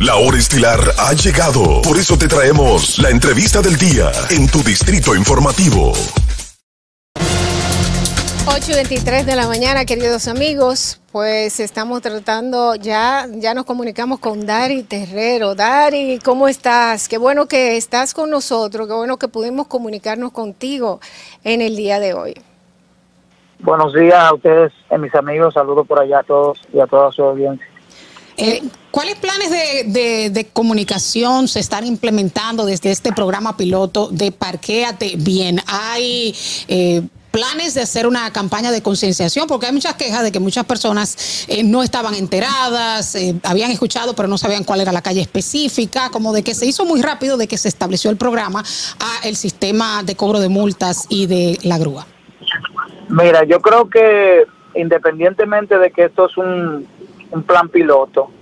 La hora estilar ha llegado. Por eso te traemos la entrevista del día en tu distrito informativo. 8 y 23 de la mañana, queridos amigos. Pues estamos tratando, ya, ya nos comunicamos con Dari Terrero. Dari, ¿cómo estás? Qué bueno que estás con nosotros, qué bueno que pudimos comunicarnos contigo en el día de hoy. Buenos días a ustedes, a mis amigos. Saludos por allá a todos y a toda su audiencia. Eh, ¿Cuáles planes de, comunicación se están implementando desde este programa piloto de Parquéate Bien? ¿Hay eh, planes de hacer una campaña de concienciación? Porque hay muchas quejas de que muchas personas eh, no estaban enteradas, habían escuchado pero no sabían cuál era la calle específica, como de que se hizo muy rápido de que se estableció el programa a el sistema de cobro de multas y de la grúa. Mira, yo creo que independientemente de que esto es un plan piloto.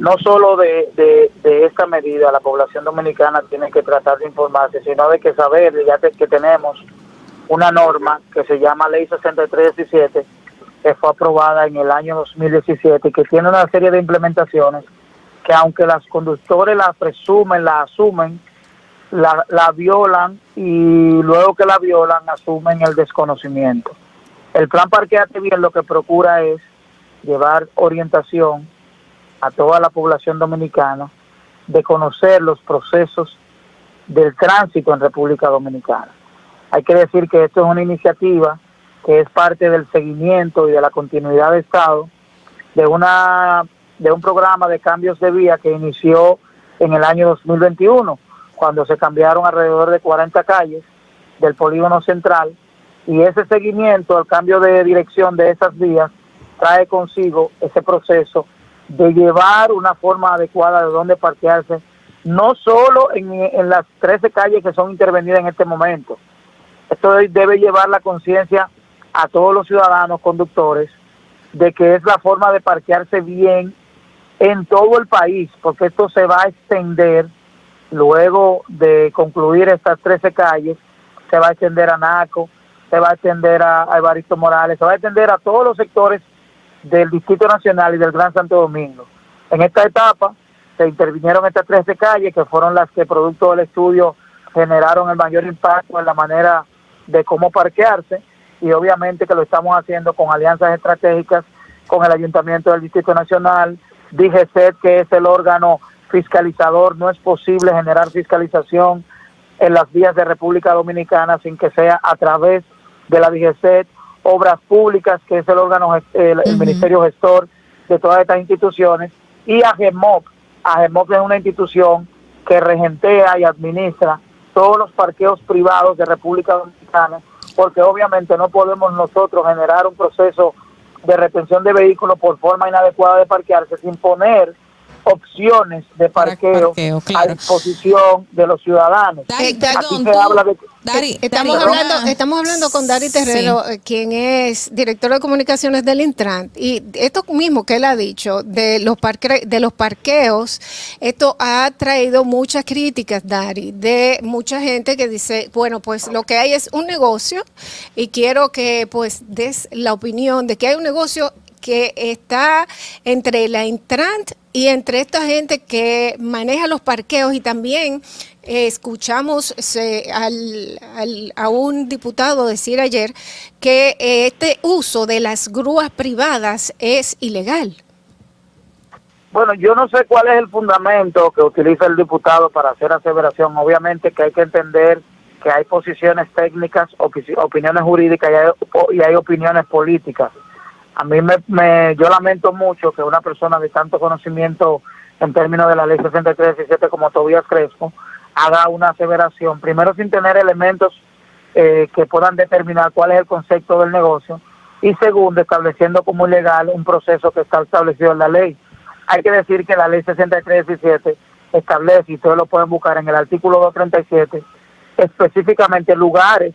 No solo de, de, esta medida la población dominicana tiene que tratar de informarse, sino de que saber ya que, tenemos una norma que se llama Ley 6317, que fue aprobada en el año 2017 y que tiene una serie de implementaciones que aunque las conductores la presumen, la asumen, la, la violan y luego que la violan asumen el desconocimiento. El plan Parqueate Bien lo que procura es llevar orientación a toda la población dominicana de conocer los procesos del tránsito en República Dominicana. Hay que decir que esto es una iniciativa que es parte del seguimiento y de la continuidad de Estado de una de un programa de cambios de vía que inició en el año 2021, cuando se cambiaron alrededor de 40 calles del polígono central y ese seguimiento al cambio de dirección de esas vías trae consigo ese proceso de llevar una forma adecuada de dónde parquearse, no solo en, las 13 calles que son intervenidas en este momento. Esto debe llevar la conciencia a todos los ciudadanos conductores de que es la forma de parquearse bien en todo el país, porque esto se va a extender luego de concluir estas 13 calles, se va a extender a Naco, se va a extender a, a Evaristo Morales, se va a extender a todos los sectores del Distrito Nacional y del Gran Santo Domingo. En esta etapa se intervinieron estas 13 calles que fueron las que producto del estudio generaron el mayor impacto en la manera de cómo parquearse y obviamente que lo estamos haciendo con alianzas estratégicas con el Ayuntamiento del Distrito Nacional, DGCET que es el órgano fiscalizador, no es posible generar fiscalización en las vías de República Dominicana sin que sea a través de la DGCET Obras Públicas, que es el órgano, el, Ministerio Gestor de todas estas instituciones, y AGEMOP. AGEMOP es una institución que regentea y administra todos los parqueos privados de República Dominicana, porque obviamente no podemos nosotros generar un proceso de retención de vehículos por forma inadecuada de parquearse sin poner opciones de parqueo, a disposición de los ciudadanos. Aquí se habla de estamos, hablando, estamos hablando con Dari Terrero, eh, quien es director de comunicaciones del Intran, y esto mismo que él ha dicho de los, parque, de los parqueos, esto ha traído muchas críticas, Dari, de mucha gente que dice, bueno, pues lo que hay es un negocio y quiero que pues des la opinión de que hay un negocio que está entre la Intrant y entre esta gente que maneja los parqueos y también eh, escuchamos a un diputado decir ayer que eh, este uso de las grúas privadas es ilegal. Bueno, yo no sé cuál es el fundamento que utiliza el diputado para hacer aseveración. Obviamente que hay que entender que hay posiciones técnicas, opiniones jurídicas y hay opiniones políticas a mí me, yo lamento mucho que una persona de tanto conocimiento en términos de la ley 6317 como Tobías Crespo haga una aseveración, primero sin tener elementos eh, que puedan determinar cuál es el concepto del negocio y segundo estableciendo como ilegal un proceso que está establecido en la ley. Hay que decir que la ley 6317 establece, y ustedes lo pueden buscar en el artículo 237, específicamente lugares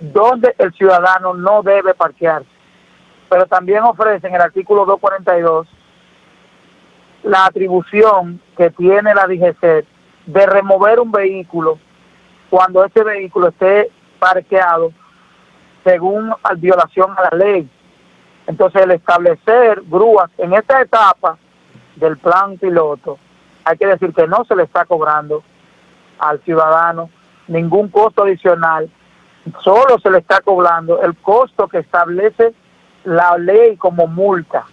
donde el ciudadano no debe parquearse pero también ofrece en el artículo 242 la atribución que tiene la DGC de remover un vehículo cuando ese vehículo esté parqueado según violación a la ley. Entonces, el establecer grúas en esta etapa del plan piloto hay que decir que no se le está cobrando al ciudadano ningún costo adicional, solo se le está cobrando el costo que establece la ley como multa.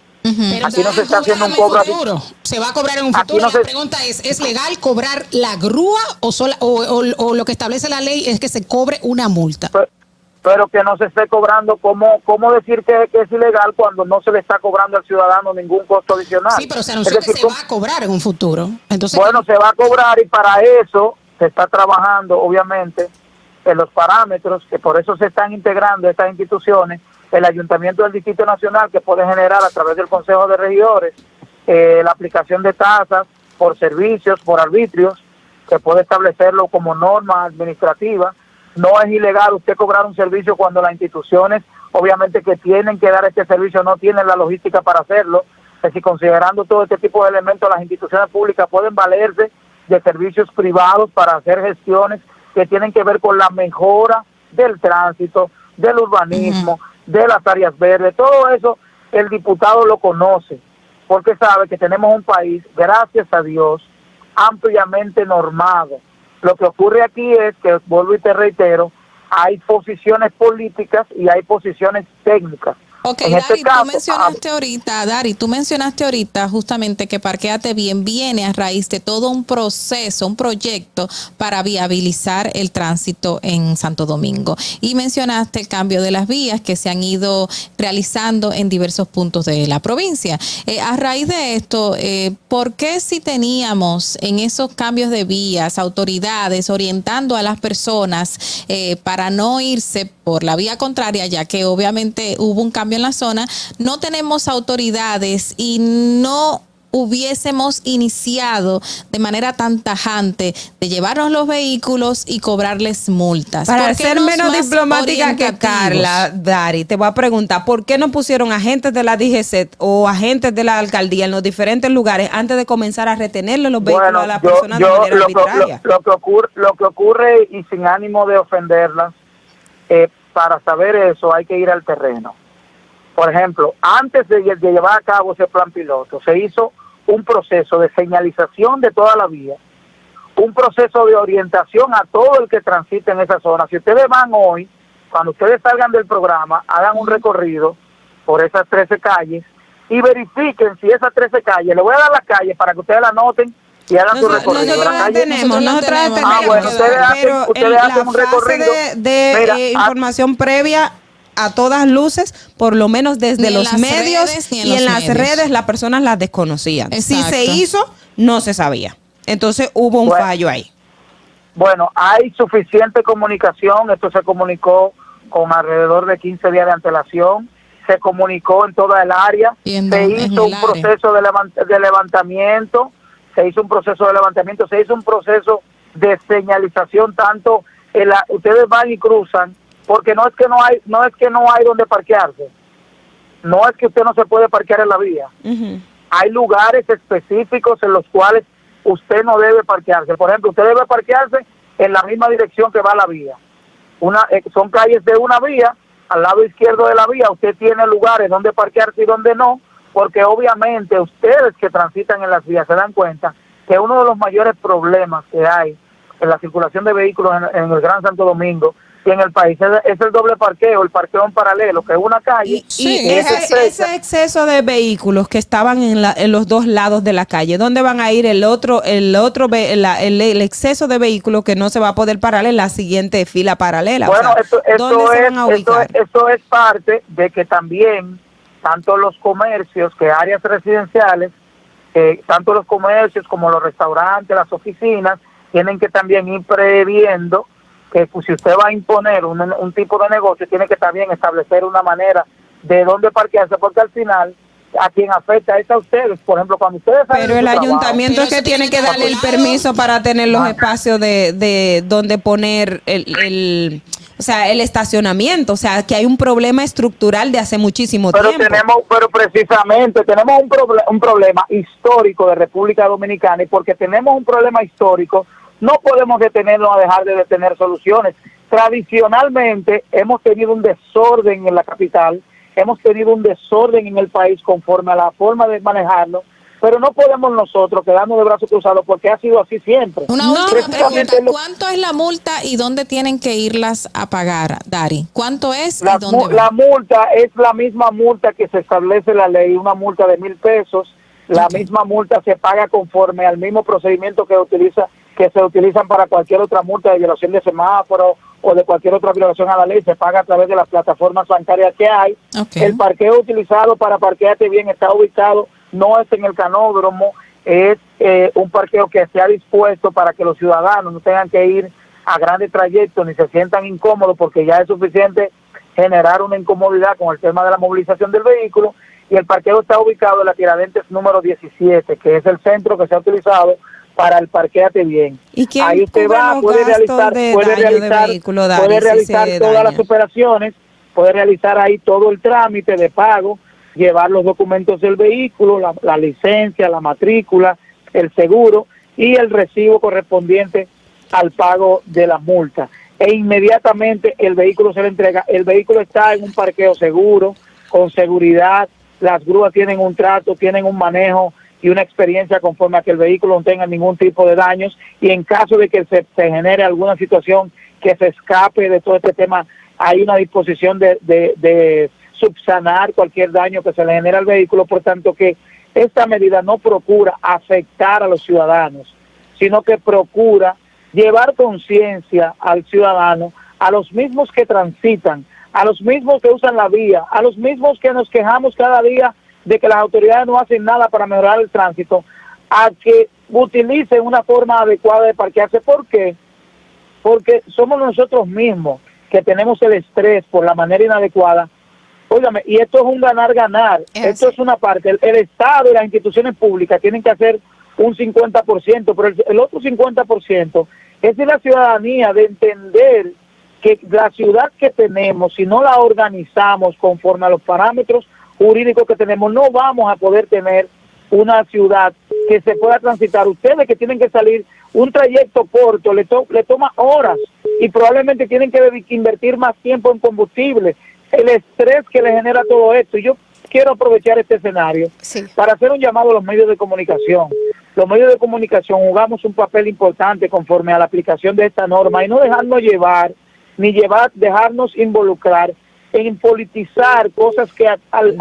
Aquí no se está haciendo un cobro. Se va a cobrar en un futuro. la pregunta es, ¿es legal cobrar la grúa o, o, lo que establece la ley es que se cobre una multa? Pero, que no se esté cobrando, ¿cómo, cómo decir que, es ilegal cuando no se le está cobrando al ciudadano ningún costo adicional? Sí, pero se anunció que se va a cobrar en un futuro. Entonces, bueno, se va a cobrar y para eso se está trabajando, obviamente, en los parámetros, que por eso se están integrando estas instituciones, el Ayuntamiento del Distrito Nacional, que puede generar a través del Consejo de Regidores eh, la aplicación de tasas por servicios, por arbitrios, que puede establecerlo como norma administrativa. No es ilegal usted cobrar un servicio cuando las instituciones, obviamente que tienen que dar este servicio, no tienen la logística para hacerlo. Es decir, considerando todo este tipo de elementos, las instituciones públicas pueden valerse de servicios privados para hacer gestiones que tienen que ver con la mejora del tránsito, del urbanismo, de las áreas verdes, todo eso el diputado lo conoce, porque sabe que tenemos un país, gracias a Dios, ampliamente normado. Lo que ocurre aquí es que, vuelvo y te reitero, hay posiciones políticas y hay posiciones técnicas. Ok, Dari, este tú mencionaste ahorita, Dari, tú mencionaste ahorita justamente que Parqueate Bien viene a raíz de todo un proceso, un proyecto para viabilizar el tránsito en Santo Domingo. Y mencionaste el cambio de las vías que se han ido realizando en diversos puntos de la provincia. Eh, a raíz de esto, eh, ¿por qué si teníamos en esos cambios de vías autoridades orientando a las personas eh, para no irse por la vía contraria, ya que obviamente hubo un cambio en la zona, no tenemos autoridades y no hubiésemos iniciado de manera tan tajante de llevarnos los vehículos y cobrarles multas. Para ser menos diplomática que Carla, Dari, te voy a preguntar, ¿por qué no pusieron agentes de la DGC o agentes de la alcaldía en los diferentes lugares antes de comenzar a retenerle los vehículos a las personas de manera arbitraria? lo, que ocurre, lo que ocurre, y sin ánimo de ofenderlas, eh, para saber eso hay que ir al terreno. Por ejemplo, antes de, llevar a cabo ese plan piloto, se hizo un proceso de señalización de toda la vía, un proceso de orientación a todo el que transite en esa zona. Si ustedes van hoy, cuando ustedes salgan del programa, hagan un recorrido por esas 13 calles y verifiquen si esas 13 calles, le voy a dar las calles para que ustedes la noten y hagan su recorrido. Nosotros la tenemos, nosotros tenemos. Ah, bueno, ustedes hacen, ustedes hacen un recorrido. De, eh, información previa a todas luces, por lo menos desde los medios y en, las redes las personas las desconocían. Si se hizo, no se sabía. Entonces hubo un fallo ahí. Bueno, hay suficiente comunicación, esto se comunicó con alrededor de 15 días de antelación, se comunicó en toda el área, se hizo un proceso de, de levantamiento, se hizo un proceso de levantamiento, se hizo un proceso de señalización tanto en la, ustedes van y cruzan porque no es que no hay no es que no hay donde parquearse. No es que usted no se puede parquear en la vía. Hay lugares específicos en los cuales usted no debe parquearse. Por ejemplo usted debe parquearse en la misma dirección que va la vía. Una eh, son calles de una vía al lado izquierdo de la vía usted tiene lugares donde parquearse y donde no porque obviamente ustedes que transitan en las vías se dan cuenta que uno de los mayores problemas que hay en la circulación de vehículos en, el Gran Santo Domingo y en el país es, el doble parqueo, el parqueo en paralelo, que es una calle. Y, ese, exceso de vehículos que estaban en, en, los dos lados de la calle, ¿dónde van a ir el otro, el otro, el, exceso de vehículos que no se va a poder parar en la siguiente fila paralela? Bueno, esto, esto es parte de que también tanto los comercios que áreas residenciales, tanto los comercios como los restaurantes, las oficinas, tienen que también ir previendo que pues, si usted va a imponer un, un tipo de negocio, tiene que también establecer una manera de dónde parquearse, porque al final a quien afecta es a ustedes. Por ejemplo, cuando ustedes... Pero el ayuntamiento es que tiene que darle el permiso para tener los espacios de, de donde poner el o sea, el estacionamiento, o sea, que hay un problema estructural de hace muchísimo pero tiempo. Tenemos, pero precisamente tenemos un, un problema histórico de República Dominicana y porque tenemos un problema histórico, no podemos detenernos a dejar de tener soluciones. Tradicionalmente hemos tenido un desorden en la capital, hemos tenido un desorden en el país conforme a la forma de manejarlo, pero no podemos nosotros quedarnos de brazos cruzados porque ha sido así siempre. Una última pregunta, ¿cuánto es la multa y dónde tienen que irlas a pagar, Dari? ¿Cuánto es la, y dónde La multa es la misma multa que se establece la ley, una multa de mil pesos. La misma multa se paga conforme al mismo procedimiento que utiliza que se utilizan para cualquier otra multa de violación de semáforo o de cualquier otra violación a la ley, se paga a través de las plataformas bancarias que hay. El parqueo utilizado para parquearte bien está ubicado no es en el canódromo, es eh, un parqueo que se ha dispuesto para que los ciudadanos no tengan que ir a grandes trayectos ni se sientan incómodos porque ya es suficiente generar una incomodidad con el tema de la movilización del vehículo y el parqueo está ubicado en la Tiradentes número 17, que es el centro que se ha utilizado para el parqueate bien. ¿Y Ahí usted va, puede realizar, puede realizar, puede realizar todas las operaciones, puede realizar ahí todo el trámite de pago, llevar los documentos del vehículo, la, licencia, la matrícula, el seguro y el recibo correspondiente al pago de la multa. E inmediatamente el vehículo se le entrega. El vehículo está en un parqueo seguro, con seguridad, las grúas tienen un trato, tienen un manejo y una experiencia conforme a que el vehículo no tenga ningún tipo de daños. Y en caso de que se, genere alguna situación que se escape de todo este tema, hay una disposición de, de subsanar cualquier daño que se le genera al vehículo, por tanto que esta medida no procura afectar a los ciudadanos, sino que procura llevar conciencia al ciudadano, a los mismos que transitan, a los mismos que usan la vía, a los mismos que nos quejamos cada día de que las autoridades no hacen nada para mejorar el tránsito, a que utilicen una forma adecuada de parquearse. ¿Por qué? Porque somos nosotros mismos que tenemos el estrés por la manera inadecuada Óigame, y esto es un ganar-ganar. Esto es una parte. El, Estado y las instituciones públicas tienen que hacer un 50%, pero el, otro 50% es de la ciudadanía de entender que la ciudad que tenemos, si no la organizamos conforme a los parámetros jurídicos que tenemos, no vamos a poder tener una ciudad que se pueda transitar. Ustedes que tienen que salir un trayecto corto, le, le toma horas y probablemente tienen que invertir más tiempo en combustible el estrés que le genera todo esto. Y yo quiero aprovechar este escenario para hacer un llamado a los medios de comunicación. Los medios de comunicación jugamos un papel importante conforme a la aplicación de esta norma y no dejarnos llevar ni llevar, dejarnos involucrar en politizar cosas que al,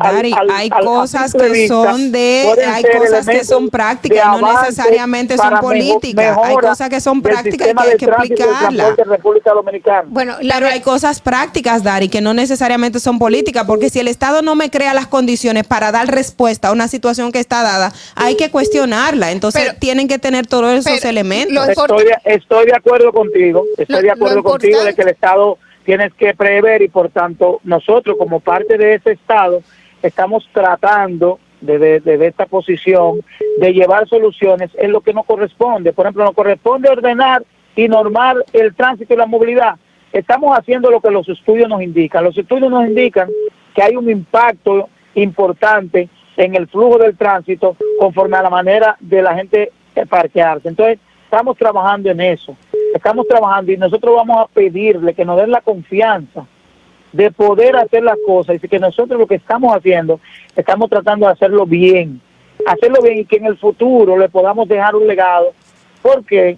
hay cosas que son de hay cosas que son prácticas no necesariamente son políticas. Hay cosas que son prácticas y que hay que aplicarlas bueno pero hay cosas prácticas Dari que no necesariamente son políticas porque si el Estado no me crea las condiciones para dar respuesta a una situación que está dada hay que cuestionarla. Entonces tienen que tener todos esos elementos. estoy, estoy, de acuerdo contigo estoy de acuerdo contigo de que el Estado tienes que prever y por tanto nosotros como parte de ese Estado estamos tratando de, de, esta posición de llevar soluciones en lo que nos corresponde. Por ejemplo, nos corresponde ordenar y normar el tránsito y la movilidad. Estamos haciendo lo que los estudios nos indican. Los estudios nos indican que hay un impacto importante en el flujo del tránsito conforme a la manera de la gente parquearse. Entonces, estamos trabajando en eso estamos trabajando y nosotros vamos a pedirle que nos den la confianza de poder hacer las cosas y que nosotros lo que estamos haciendo, estamos tratando de hacerlo bien, hacerlo bien y que en el futuro le podamos dejar un legado. ¿Por qué?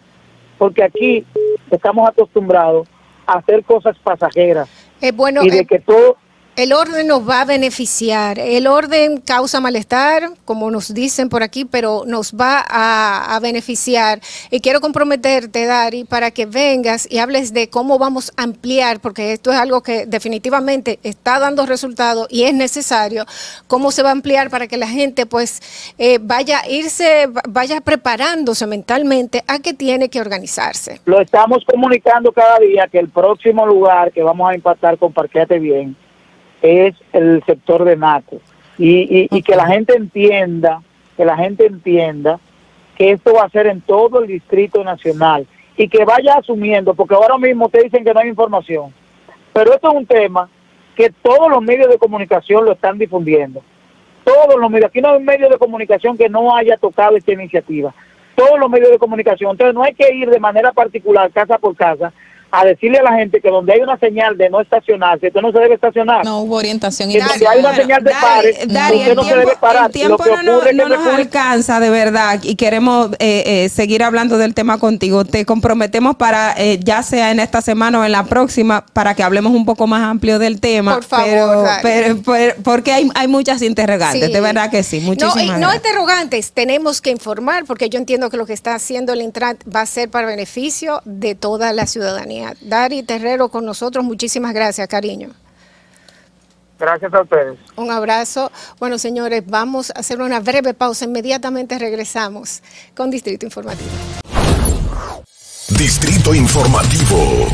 Porque aquí estamos acostumbrados a hacer cosas pasajeras. es bueno, y de que todo el orden nos va a beneficiar. El orden causa malestar, como nos dicen por aquí, pero nos va a, beneficiar. Y quiero comprometerte, Dari, para que vengas y hables de cómo vamos a ampliar, porque esto es algo que definitivamente está dando resultados y es necesario. Cómo se va a ampliar para que la gente, pues, eh, vaya a irse, vaya preparándose mentalmente a que tiene que organizarse. Lo estamos comunicando cada día que el próximo lugar que vamos a impactar con Bien es el sector de Naco. Y, y, que la gente entienda, que la gente entienda que esto va a ser en todo el Distrito Nacional y que vaya asumiendo, porque ahora mismo te dicen que no hay información, pero esto es un tema que todos los medios de comunicación lo están difundiendo. Todos los medios, aquí no hay un medio de comunicación que no haya tocado esta iniciativa. Todos los medios de comunicación. Entonces no hay que ir de manera particular, casa por casa, a decirle a la gente que donde hay una señal de no estacionarse, usted no se debe estacionar. No hubo orientación. Y donde hay una señal de pares, usted no se debe parar. El tiempo no, no, nos alcanza de verdad y queremos eh, eh, seguir hablando del tema contigo. Te comprometemos para, eh, ya sea en esta semana o en la próxima, para que hablemos un poco más amplio del tema. Por favor. Pero, porque hay, hay muchas interrogantes, de verdad que sí. Muchísimas no, no interrogantes, tenemos que informar, porque yo entiendo que lo que está haciendo el Intran va a ser para beneficio de toda la ciudadanía. Dari Terrero con nosotros, muchísimas gracias, cariño. Gracias a ustedes. Un abrazo. Bueno, señores, vamos a hacer una breve pausa. Inmediatamente regresamos con Distrito Informativo. Distrito Informativo.